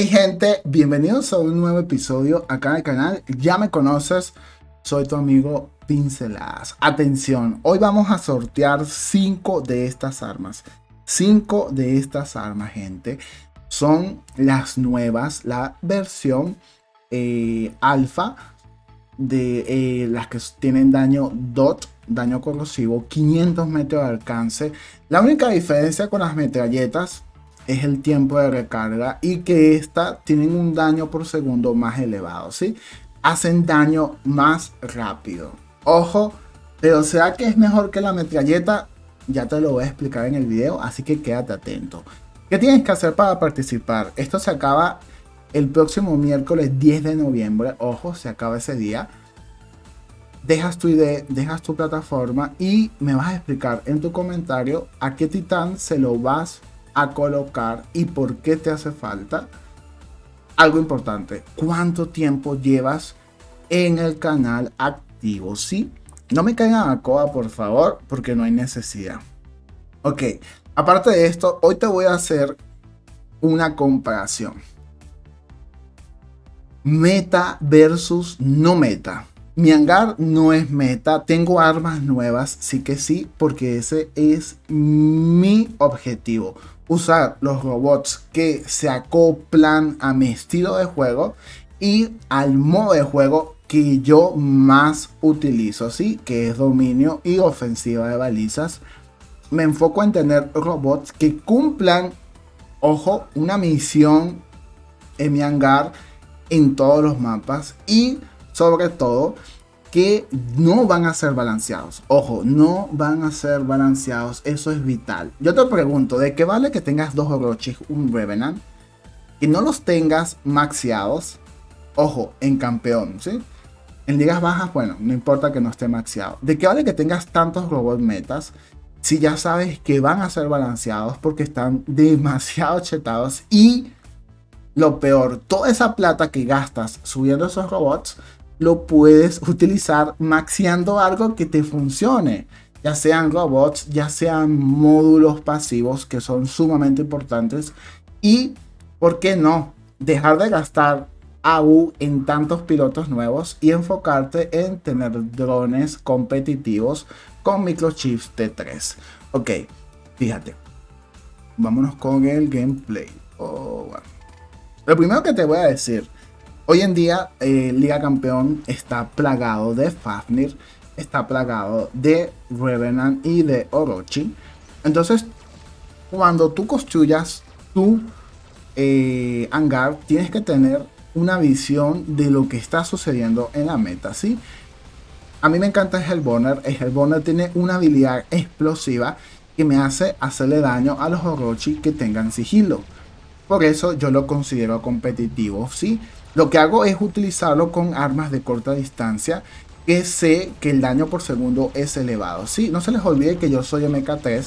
Hey gente, bienvenidos a un nuevo episodio acá en el canal. Ya me conoces, soy tu amigo Pinceladas. Atención, hoy vamos a sortear 5 de estas armas. 5 de estas armas, gente. Son las nuevas, la versión eh, alfa de eh, las que tienen daño DOT, daño corrosivo, 500 metros de alcance. La única diferencia con las metralletas es el tiempo de recarga y que esta tienen un daño por segundo más elevado, ¿sí? Hacen daño más rápido. Ojo, pero sea que es mejor que la metralleta, ya te lo voy a explicar en el video, así que quédate atento. ¿Qué tienes que hacer para participar? Esto se acaba el próximo miércoles 10 de noviembre, ojo, se acaba ese día. Dejas tu idea, dejas tu plataforma y me vas a explicar en tu comentario a qué titán se lo vas a colocar y por qué te hace falta. Algo importante, ¿cuánto tiempo llevas en el canal activo? Sí, no me caigan a coa por favor, porque no hay necesidad. Ok, aparte de esto, hoy te voy a hacer una comparación. Meta versus no meta. Mi hangar no es meta, tengo armas nuevas, sí que sí, porque ese es mi objetivo usar los robots que se acoplan a mi estilo de juego y al modo de juego que yo más utilizo, ¿sí? que es dominio y ofensiva de balizas. Me enfoco en tener robots que cumplan, ojo, una misión en mi hangar en todos los mapas y sobre todo que no van a ser balanceados. Ojo, no van a ser balanceados. Eso es vital. Yo te pregunto, ¿de qué vale que tengas dos Orochis, un Revenant? Y no los tengas maxeados. Ojo, en campeón, ¿sí? En ligas bajas, bueno, no importa que no esté maxeado. ¿De qué vale que tengas tantos robots metas? Si ya sabes que van a ser balanceados porque están demasiado chetados y lo peor, toda esa plata que gastas subiendo esos robots lo puedes utilizar maxeando algo que te funcione. Ya sean robots, ya sean módulos pasivos que son sumamente importantes. Y, ¿por qué no? Dejar de gastar AU en tantos pilotos nuevos y enfocarte en tener drones competitivos con microchips T3. Ok, fíjate. Vámonos con el gameplay. Oh, Lo primero que te voy a decir Hoy en día, eh, Liga Campeón está plagado de Fafnir, está plagado de Revenant y de Orochi. Entonces, cuando tú construyas tu eh, hangar, tienes que tener una visión de lo que está sucediendo en la meta, ¿sí? A mí me encanta el Hellborner. El Hellborner tiene una habilidad explosiva que me hace hacerle daño a los Orochi que tengan sigilo. Por eso yo lo considero competitivo, ¿sí? Lo que hago es utilizarlo con armas de corta distancia que sé que el daño por segundo es elevado. Sí, no se les olvide que yo soy MK3,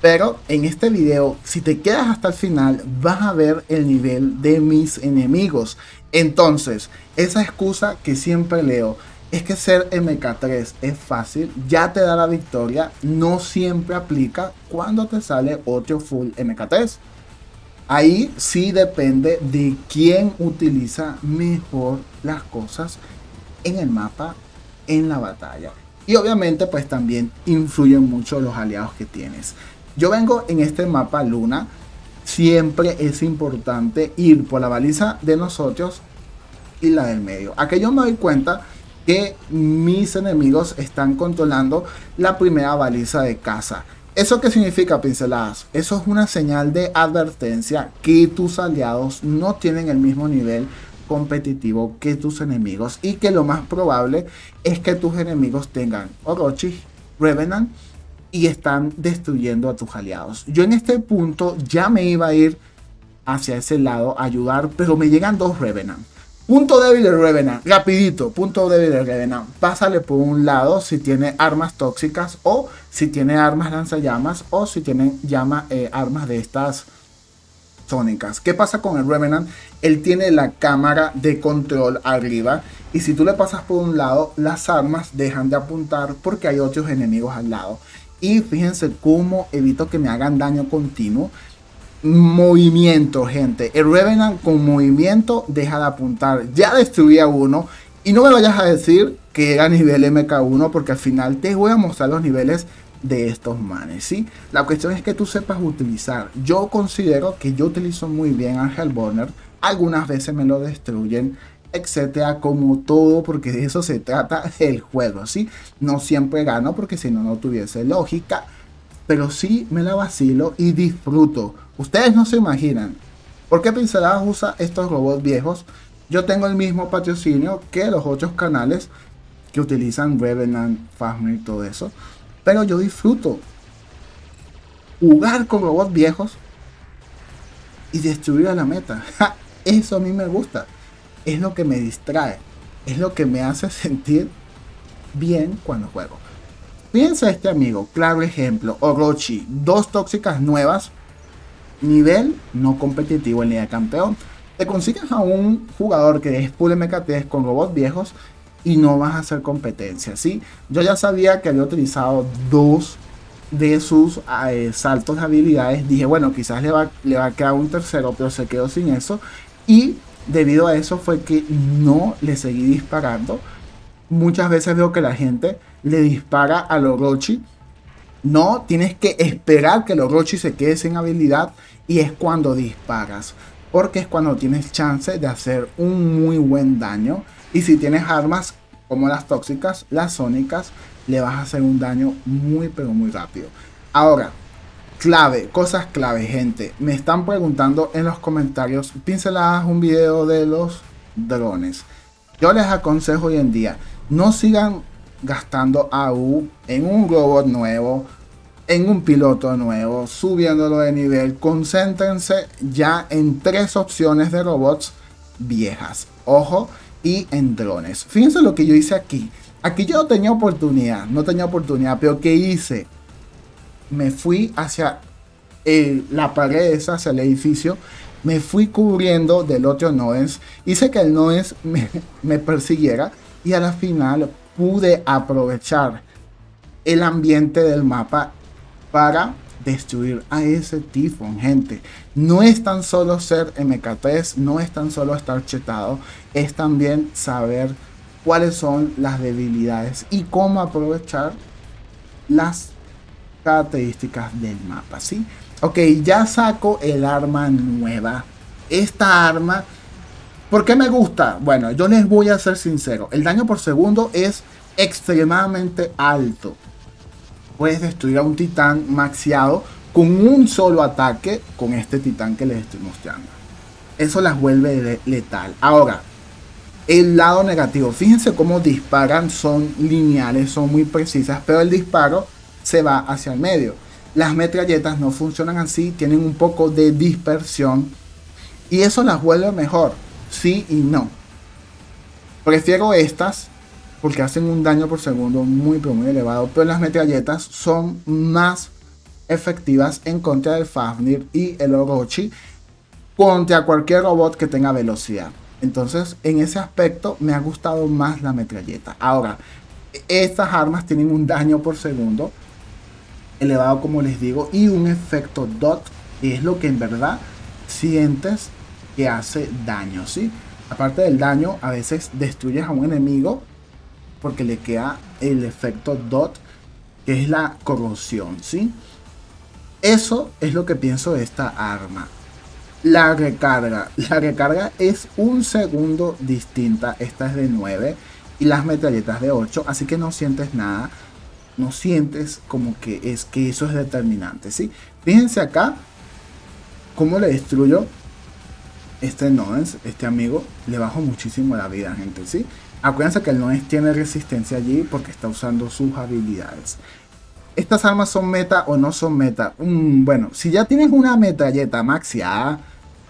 pero en este video, si te quedas hasta el final, vas a ver el nivel de mis enemigos. Entonces, esa excusa que siempre leo es que ser MK3 es fácil, ya te da la victoria, no siempre aplica cuando te sale otro full MK3. Ahí sí depende de quién utiliza mejor las cosas en el mapa, en la batalla. Y obviamente pues también influyen mucho los aliados que tienes. Yo vengo en este mapa Luna. Siempre es importante ir por la baliza de nosotros y la del medio. Aquí yo me doy cuenta que mis enemigos están controlando la primera baliza de casa. ¿Eso qué significa, pinceladas? Eso es una señal de advertencia que tus aliados no tienen el mismo nivel competitivo que tus enemigos y que lo más probable es que tus enemigos tengan Orochi, Revenant y están destruyendo a tus aliados. Yo en este punto ya me iba a ir hacia ese lado a ayudar, pero me llegan dos Revenant. Punto débil de Revenant, rapidito, punto débil de Revenant. Pásale por un lado si tiene armas tóxicas o si tiene armas lanzallamas o si tiene llama, eh, armas de estas sónicas. ¿Qué pasa con el Revenant? Él tiene la cámara de control arriba y si tú le pasas por un lado, las armas dejan de apuntar porque hay otros enemigos al lado. Y fíjense cómo evito que me hagan daño continuo movimiento, gente. El Revenant con movimiento deja de apuntar. Ya destruía uno. Y no me vayas a decir que era nivel MK1 porque al final te voy a mostrar los niveles de estos manes, ¿sí? La cuestión es que tú sepas utilizar. Yo considero que yo utilizo muy bien a Hellborner. Algunas veces me lo destruyen, etcétera, como todo, porque de eso se trata el juego, ¿sí? No siempre gano porque si no, no tuviese lógica. Pero sí me la vacilo y disfruto. Ustedes no se imaginan. ¿Por qué Pinceladas usa estos robots viejos? Yo tengo el mismo patrocinio que los otros canales que utilizan Revenant, Fafnir y todo eso. Pero yo disfruto jugar con robots viejos y destruir a la meta. Eso a mí me gusta. Es lo que me distrae. Es lo que me hace sentir bien cuando juego. Piensa este amigo, claro ejemplo, Orochi, dos tóxicas nuevas, nivel no competitivo en Liga Campeón. Te consigues a un jugador que es full MKT con robots viejos y no vas a hacer competencia, ¿sí? Yo ya sabía que había utilizado dos de sus eh, saltos de habilidades. Dije, bueno, quizás le va, le va a quedar un tercero, pero se quedó sin eso. Y debido a eso fue que no le seguí disparando. Muchas veces veo que la gente le dispara a Orochi. No, tienes que esperar que el Orochi se quede sin habilidad y es cuando disparas. Porque es cuando tienes chance de hacer un muy buen daño. Y si tienes armas como las tóxicas, las sónicas, le vas a hacer un daño muy pero muy rápido. Ahora, clave, cosas clave, gente. Me están preguntando en los comentarios, pinceladas un video de los drones. Yo les aconsejo hoy en día, no sigan gastando AU en un robot nuevo, en un piloto nuevo, subiéndolo de nivel. Concéntrense ya en tres opciones de robots viejas. Ojo, y en drones. Fíjense lo que yo hice aquí. Aquí yo no tenía oportunidad, no tenía oportunidad, pero ¿qué hice? Me fui hacia la pared esa, hacia el edificio, me fui cubriendo del otro Nodes, hice que el Nodes me, me persiguiera y a la final pude aprovechar el ambiente del mapa para destruir a ese tifón, gente. No es tan solo ser MK3, no es tan solo estar chetado, es también saber cuáles son las debilidades y cómo aprovechar las características del mapa, ¿sí? Ok, ya saco el arma nueva. Esta arma, ¿por qué me gusta? Bueno, yo les voy a ser sincero. El daño por segundo es extremadamente alto puedes destruir a un titán maxiado con un solo ataque con este titán que les estoy mostrando. Eso las vuelve letal. Ahora, el lado negativo. Fíjense cómo disparan, son lineales, son muy precisas, pero el disparo se va hacia el medio. Las metralletas no funcionan así, tienen un poco de dispersión y eso las vuelve mejor, sí y no. Prefiero estas porque hacen un daño por segundo muy pero muy elevado, pero las metralletas son más efectivas en contra del Fafnir y el Orochi contra cualquier robot que tenga velocidad. Entonces, en ese aspecto me ha gustado más la metralleta. Ahora, estas armas tienen un daño por segundo elevado, como les digo, y un efecto dot, que es lo que en verdad sientes que hace daño, ¿sí? Aparte del daño, a veces destruyes a un enemigo porque le queda el efecto dot, que es la corrosión, ¿sí? Eso es lo que pienso de esta arma. La recarga. La recarga es un segundo distinta. Esta es de 9 y las metralletas de 8. Así que no sientes nada. No sientes como que es que eso es determinante. ¿sí? Fíjense acá cómo le destruyo este Noens, este amigo. Le bajo muchísimo la vida, gente. ¿sí? Acuérdense que el Noes tiene resistencia allí porque está usando sus habilidades. ¿Estas armas son meta o no son meta? Mm, bueno, si ya tienes una metralleta maxiada,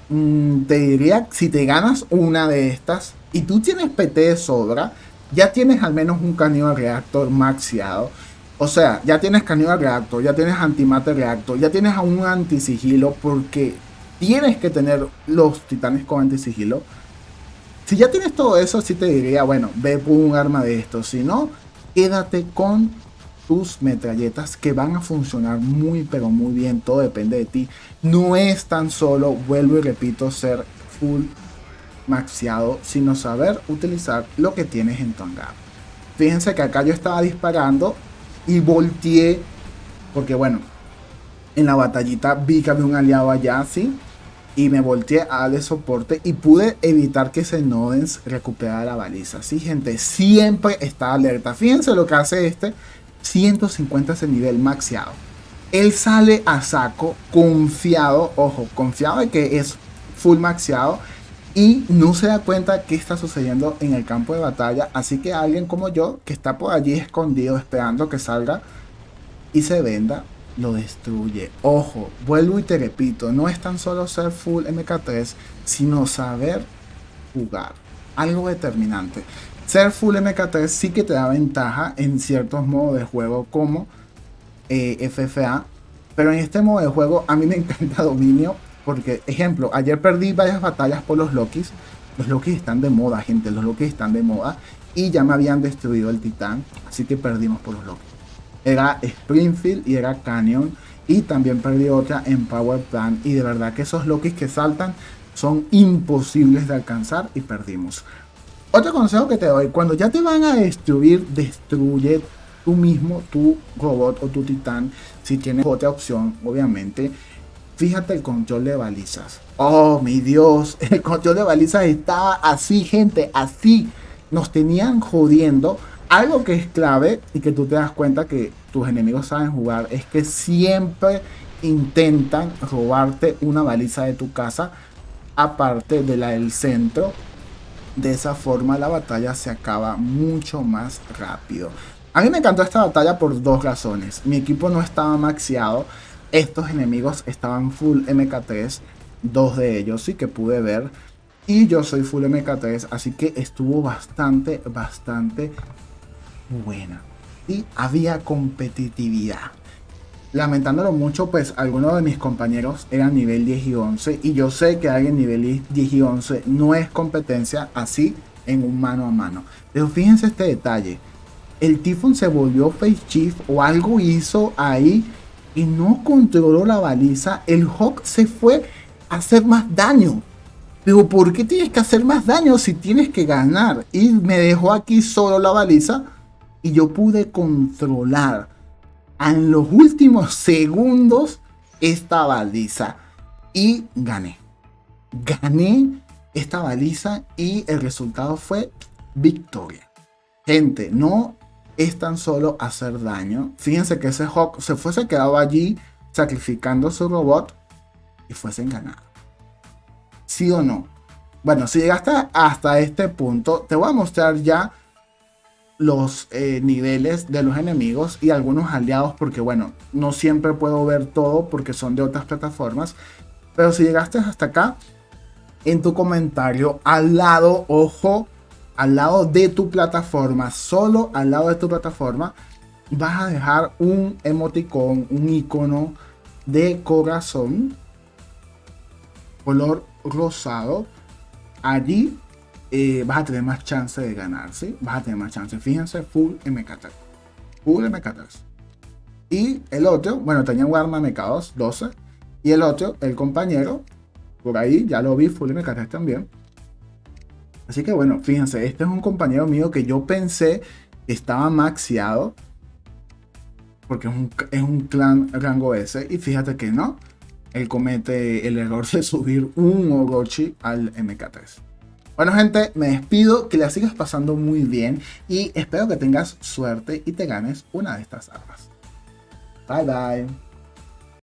mm, te diría, si te ganas una de estas y tú tienes PT de sobra, ya tienes al menos un cañón reactor maxiado. O sea, ya tienes cañón reactor, ya tienes antimate reactor, ya tienes a un antisigilo porque tienes que tener los titanes con antisigilo si ya tienes todo eso, sí te diría, bueno, ve por un arma de esto. Si no, quédate con tus metralletas que van a funcionar muy pero muy bien. Todo depende de ti. No es tan solo, vuelvo y repito, ser full maxeado, sino saber utilizar lo que tienes en tu hangar. Fíjense que acá yo estaba disparando y volteé, porque bueno, en la batallita vi que había un aliado allá, así y me volteé a darle soporte y pude evitar que ese Nodens recuperara la baliza. Sí, gente, siempre está alerta. Fíjense lo que hace este 150 ese nivel maxeado. Él sale a saco confiado, ojo, confiado de que es full maxeado y no se da cuenta qué está sucediendo en el campo de batalla. Así que alguien como yo, que está por allí escondido esperando que salga y se venda, lo destruye. Ojo, vuelvo y te repito, no es tan solo ser full MK3, sino saber jugar. Algo determinante. Ser full MK3 sí que te da ventaja en ciertos modos de juego como eh, FFA. Pero en este modo de juego a mí me encanta dominio. Porque, ejemplo, ayer perdí varias batallas por los Lokis. Los Lokis están de moda, gente. Los Lokis están de moda. Y ya me habían destruido el titán. Así que perdimos por los Lokis era Springfield y era Canyon. Y también perdí otra en Power Plant. Y de verdad que esos Lokis que saltan son imposibles de alcanzar y perdimos. Otro consejo que te doy, cuando ya te van a destruir, destruye tú mismo tu robot o tu titán. Si tienes otra opción, obviamente. Fíjate el control de balizas. Oh, mi Dios, el control de balizas estaba así, gente, así. Nos tenían jodiendo algo que es clave y que tú te das cuenta que tus enemigos saben jugar es que siempre intentan robarte una baliza de tu casa aparte de la del centro. De esa forma la batalla se acaba mucho más rápido. A mí me encantó esta batalla por dos razones. Mi equipo no estaba maxeado. Estos enemigos estaban full MK3. Dos de ellos sí que pude ver. Y yo soy full MK3. Así que estuvo bastante, bastante buena y había competitividad. Lamentándolo mucho, pues algunos de mis compañeros eran nivel 10 y 11 y yo sé que alguien nivel 10 y 11 no es competencia así en un mano a mano. Pero fíjense este detalle. El Typhon se volvió face chief o algo hizo ahí y no controló la baliza. El Hawk se fue a hacer más daño. Pero ¿por qué tienes que hacer más daño si tienes que ganar? Y me dejó aquí solo la baliza y yo pude controlar en los últimos segundos esta baliza y gané. Gané esta baliza y el resultado fue victoria. Gente, no es tan solo hacer daño. Fíjense que ese Hawk se fuese quedado allí sacrificando su robot y fuesen ganado. ¿Sí o no? Bueno, si llegaste hasta este punto, te voy a mostrar ya los eh, niveles de los enemigos y algunos aliados porque bueno, no siempre puedo ver todo porque son de otras plataformas. Pero si llegaste hasta acá, en tu comentario, al lado, ojo, al lado de tu plataforma, solo al lado de tu plataforma, vas a dejar un emoticón, un icono de corazón, color rosado. Allí eh, vas a tener más chance de ganar, ¿sí? Vas a tener más chance. Fíjense, full MK3. Full MK3. Y el otro, bueno, tenía un arma MK2, 12. Y el otro, el compañero, por ahí ya lo vi, full MK3 también. Así que bueno, fíjense, este es un compañero mío que yo pensé que estaba maxiado. Porque es un, es un clan rango S. Y fíjate que no. Él comete el error de subir un Orochi al MK3. Bueno gente, me despido, que la sigas pasando muy bien y espero que tengas suerte y te ganes una de estas armas. Bye bye.